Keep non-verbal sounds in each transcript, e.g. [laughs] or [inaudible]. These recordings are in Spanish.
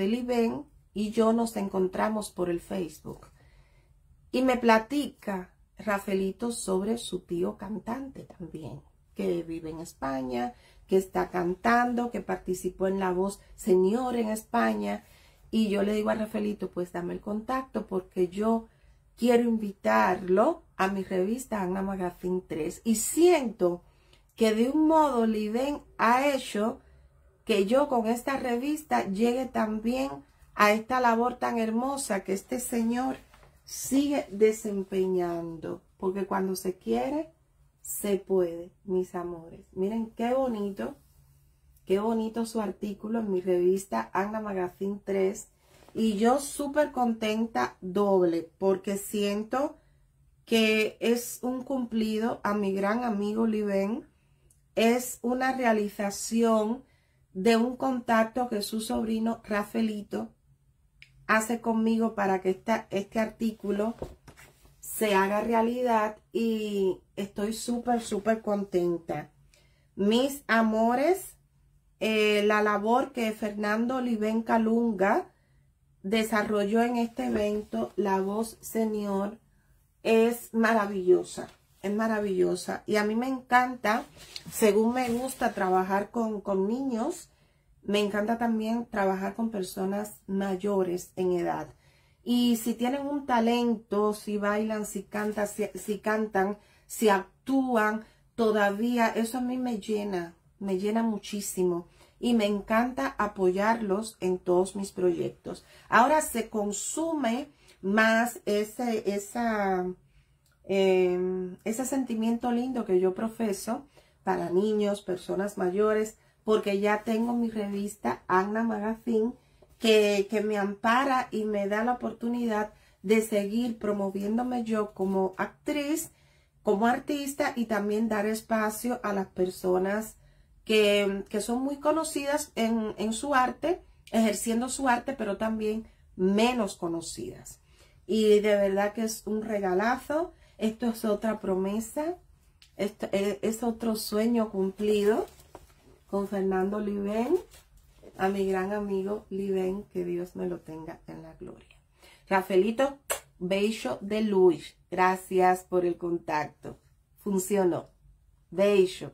de Liben y yo nos encontramos por el Facebook. Y me platica Rafaelito sobre su tío cantante también, que vive en España, que está cantando, que participó en La Voz Señor en España. Y yo le digo a Rafaelito, pues dame el contacto porque yo quiero invitarlo a mi revista Ana Magazine 3. Y siento que de un modo Liben ha hecho que yo con esta revista llegue también a esta labor tan hermosa que este señor sigue desempeñando. Porque cuando se quiere, se puede, mis amores. Miren qué bonito, qué bonito su artículo en mi revista Ana Magazine 3. Y yo súper contenta doble porque siento que es un cumplido a mi gran amigo Liben. Es una realización de un contacto que su sobrino Rafaelito hace conmigo para que esta, este artículo se haga realidad y estoy súper, súper contenta. Mis amores, eh, la labor que Fernando Oliven Calunga desarrolló en este evento, La Voz Señor, es maravillosa, es maravillosa. Y a mí me encanta, según me gusta trabajar con, con niños, me encanta también trabajar con personas mayores en edad. Y si tienen un talento, si bailan, si cantan, si, cantan, si actúan, todavía eso a mí me llena, me llena muchísimo y me encanta apoyarlos en todos mis proyectos. Ahora se consume más ese, esa, em, ese sentimiento lindo que yo profeso para niños, personas mayores, porque ya tengo mi revista Anna Magazine que, que me ampara y me da la oportunidad de seguir promoviéndome yo como actriz, como artista y también dar espacio a las personas que, que son muy conocidas en, en, su arte, ejerciendo su arte, pero también menos conocidas. Y de verdad que es un regalazo. Esto es otra promesa. Esto es, es otro sueño cumplido con Fernando Liven a mi gran amigo Liven, que Dios me lo tenga en la gloria. Rafaelito Beijo de Luis, gracias por el contacto. Funcionó. Beijo.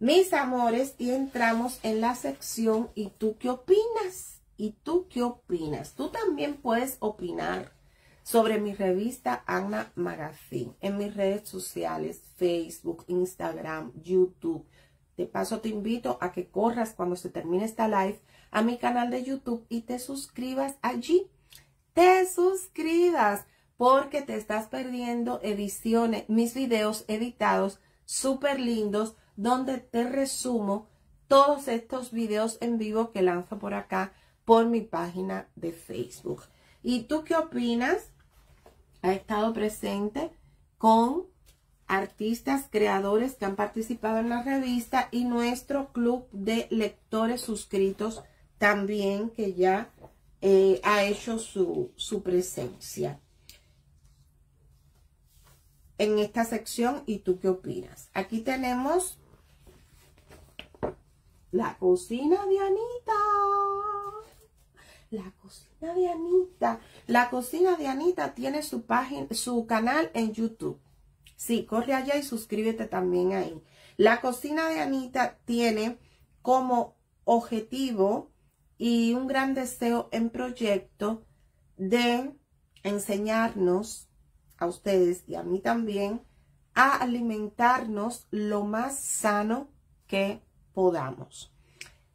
Mis amores, y entramos en la sección ¿Y tú qué opinas? ¿Y tú qué opinas? Tú también puedes opinar sobre mi revista Anna Magazine en mis redes sociales, Facebook, Instagram, YouTube, de paso te invito a que corras cuando se termine esta live a mi canal de YouTube y te suscribas allí. Te suscribas porque te estás perdiendo ediciones, mis videos editados súper lindos donde te resumo todos estos videos en vivo que lanzo por acá por mi página de Facebook. ¿Y tú qué opinas? Ha estado presente con artistas, creadores que han participado en la revista y nuestro club de lectores suscritos también que ya eh, ha hecho su, su presencia en esta sección. ¿Y tú qué opinas? Aquí tenemos la cocina de Anita. La cocina de Anita. La cocina de Anita tiene su página, su canal en YouTube. Sí, corre allá y suscríbete también ahí. La cocina de Anita tiene como objetivo y un gran deseo en proyecto de enseñarnos a ustedes y a mí también a alimentarnos lo más sano que podamos.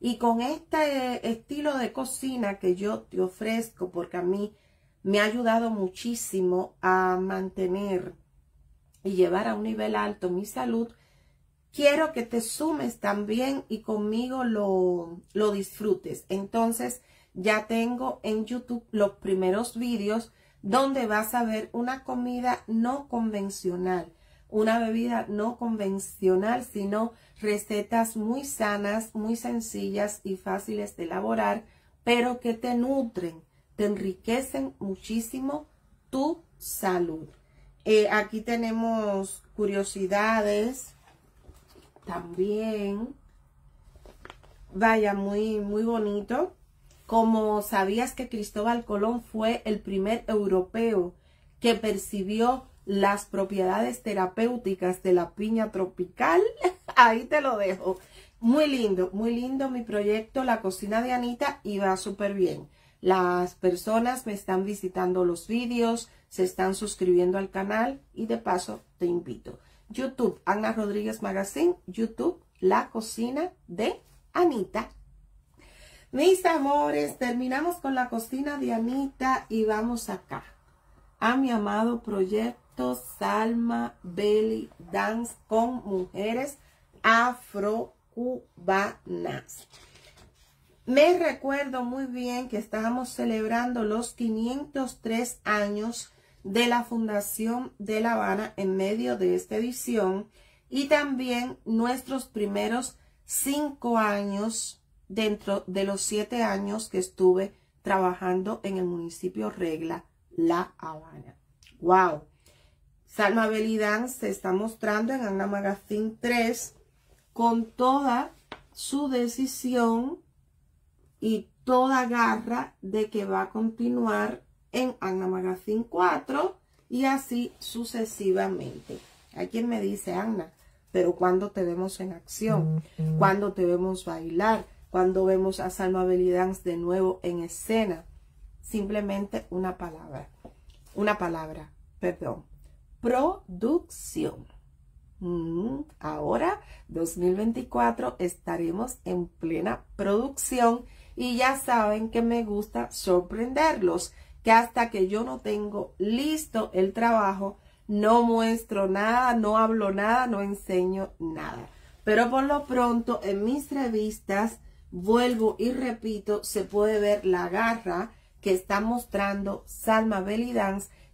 Y con este estilo de cocina que yo te ofrezco, porque a mí me ha ayudado muchísimo a mantener y llevar a un nivel alto mi salud, quiero que te sumes también y conmigo lo, lo disfrutes. Entonces ya tengo en YouTube los primeros vídeos donde vas a ver una comida no convencional, una bebida no convencional, sino recetas muy sanas, muy sencillas y fáciles de elaborar, pero que te nutren, te enriquecen muchísimo tu salud. Eh, aquí tenemos curiosidades también. Vaya, muy, muy bonito. como sabías que Cristóbal Colón fue el primer europeo que percibió las propiedades terapéuticas de la piña tropical, [laughs] ahí te lo dejo. Muy lindo, muy lindo mi proyecto, la cocina de Anita, y va súper bien. Las personas me están visitando los vídeos, se están suscribiendo al canal y de paso te invito. YouTube, Ana Rodríguez Magazine, YouTube, La Cocina de Anita. Mis amores, terminamos con la cocina de Anita y vamos acá. A mi amado proyecto Salma Belly Dance con mujeres afrocubanas. Me recuerdo muy bien que estábamos celebrando los 503 años de la Fundación de La Habana en medio de esta edición y también nuestros primeros cinco años dentro de los siete años que estuve trabajando en el municipio Regla, La Habana. ¡Wow! Salma Belidán se está mostrando en Anna Magazine 3 con toda su decisión y toda garra de que va a continuar en Anna Magazine 4 y así sucesivamente. Hay quien me dice, Anna, pero cuando te vemos en acción, cuando te vemos bailar, cuando vemos a Salma Belidans de nuevo en escena. Simplemente una palabra, una palabra, perdón, producción. Mm, ahora, 2024, estaremos en plena producción y ya saben que me gusta sorprenderlos, que hasta que yo no tengo listo el trabajo, no muestro nada, no hablo nada, no enseño nada. Pero por lo pronto en mis revistas, vuelvo y repito, se puede ver la garra que está mostrando Salma Belly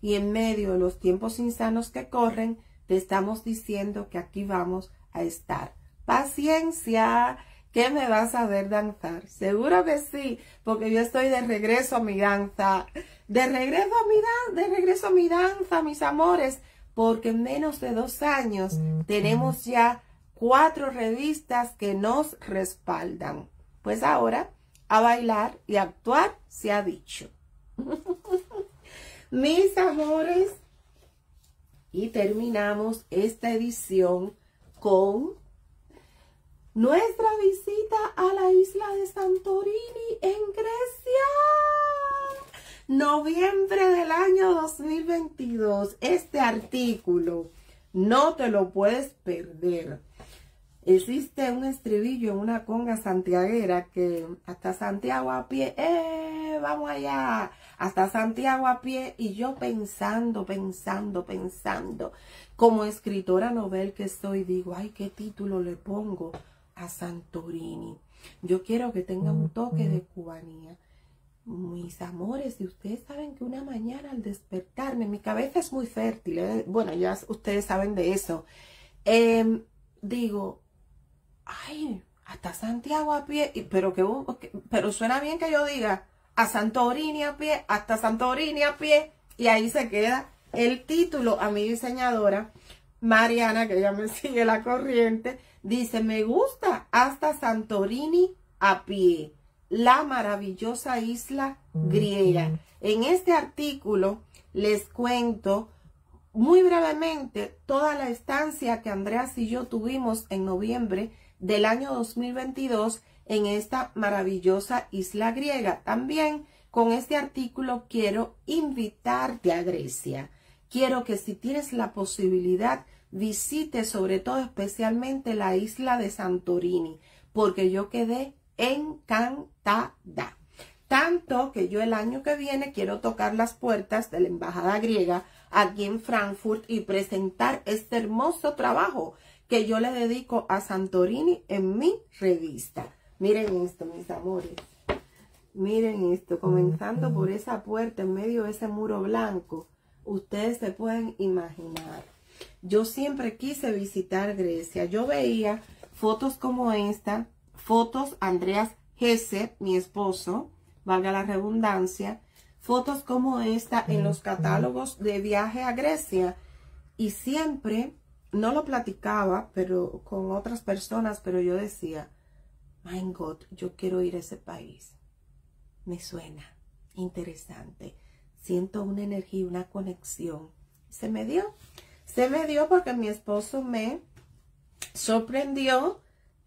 y en medio de los tiempos insanos que corren, te estamos diciendo que aquí vamos a estar. Paciencia, ¿Qué me vas a ver danzar? Seguro que sí, porque yo estoy de regreso a mi danza. De regreso a mi danza, de regreso a mi danza, mis amores, porque en menos de dos años tenemos ya cuatro revistas que nos respaldan. Pues ahora, a bailar y actuar se ha dicho. [laughs] mis amores, y terminamos esta edición con nuestra visita a la isla de Santorini en Grecia. Noviembre del año 2022. Este artículo no te lo puedes perder. Existe un estribillo en una conga santiaguera que hasta Santiago a pie, ¡eh! Vamos allá, hasta Santiago a pie. Y yo pensando, pensando, pensando, como escritora novel que estoy, digo, ay, ¿qué título le pongo? a Santorini. Yo quiero que tenga un toque de cubanía. Mis amores, y ustedes saben que una mañana al despertarme, mi cabeza es muy fértil, ¿eh? bueno, ya ustedes saben de eso. Em, digo, ay, hasta Santiago a pie, pero que, pero suena bien que yo diga a Santorini a pie, hasta Santorini a pie, y ahí se queda el título a mi diseñadora, Mariana, que ya me [laughs] sigue la corriente, Dice, me gusta hasta Santorini a pie, la maravillosa isla griega. En este artículo les cuento muy brevemente toda la estancia que Andreas y yo tuvimos en noviembre del año 2022 en esta maravillosa isla griega. También con este artículo quiero invitarte a Grecia. Quiero que si tienes la posibilidad visite sobre todo especialmente la isla de Santorini, porque yo quedé encantada. Tanto que yo el año que viene quiero tocar las puertas de la embajada griega aquí en Frankfurt y presentar este hermoso trabajo que yo le dedico a Santorini en mi revista. Miren esto, mis amores. Miren esto, comenzando por esa puerta en medio de ese muro blanco. Ustedes se pueden imaginar. Yo siempre quise visitar Grecia. Yo veía fotos como esta, fotos Andreas Hesse, mi esposo, valga la redundancia, fotos como esta en los catálogos de viaje a Grecia. Y siempre, no lo platicaba, pero con otras personas, pero yo decía, my God, yo quiero ir a ese país. me suena interesante. Siento una energía, una conexión. Se me dio. Se me dio porque mi esposo me sorprendió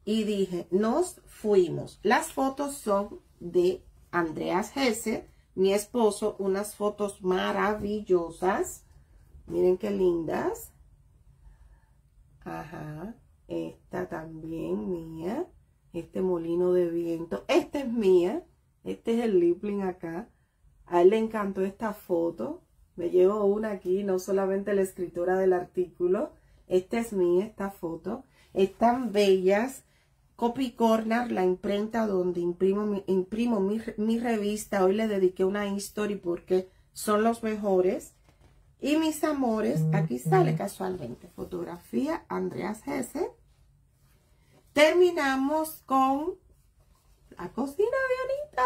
y dije, nos fuimos. Las fotos son de Andreas Hesse, mi esposo, unas fotos maravillosas. Miren qué lindas. Ajá. Esta también mía. Este molino de viento. Esta es mía. Este es el Lipling acá. A él le encantó esta foto. Me llevo una aquí, no solamente la escritora del artículo. Esta es mía, esta foto. Están bellas. Copy Corner, la imprenta donde imprimo, mi, imprimo mi, revista. Hoy le dediqué una history porque son los mejores. Y mis amores, aquí sale casualmente. Fotografía Andreas Hesse. Terminamos con la cocina de Anita.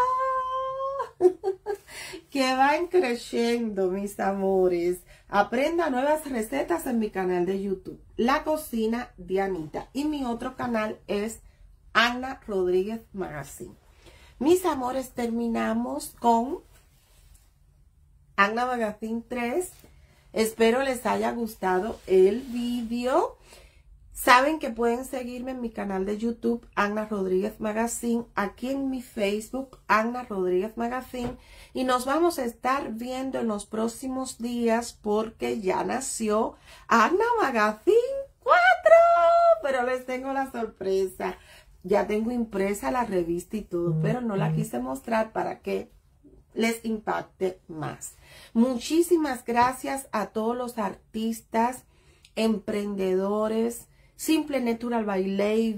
[laughs] que van creciendo, mis amores. Aprenda nuevas recetas en mi canal de YouTube. La cocina de Anita. Y mi otro canal es Ana Rodríguez Magazine. Mis amores, terminamos con Ana Magazine 3. Espero les haya gustado el vídeo. Saben que pueden seguirme en mi canal de YouTube, Ana Rodríguez Magazine, aquí en mi Facebook, Ana Rodríguez Magazine, y nos vamos a estar viendo en los próximos días porque ya nació Ana Magazine 4, pero les tengo la sorpresa. Ya tengo impresa la revista y todo, pero no la quise mostrar para que les impacte más. Muchísimas gracias a todos los artistas, emprendedores, Simple Natural by Lave.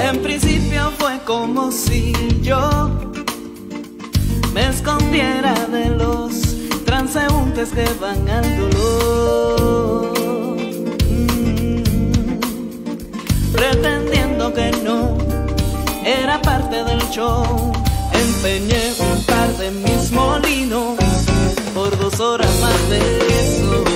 En principio fue como si yo me escondiera de los transeúntes que van al dolor, mm, pretendiendo que no era parte del show. Empeñé un par de mis molinos por dos horas más de eso.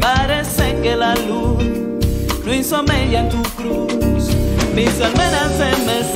Parece que la luz no hizo mella tu cruz, mis almenas se me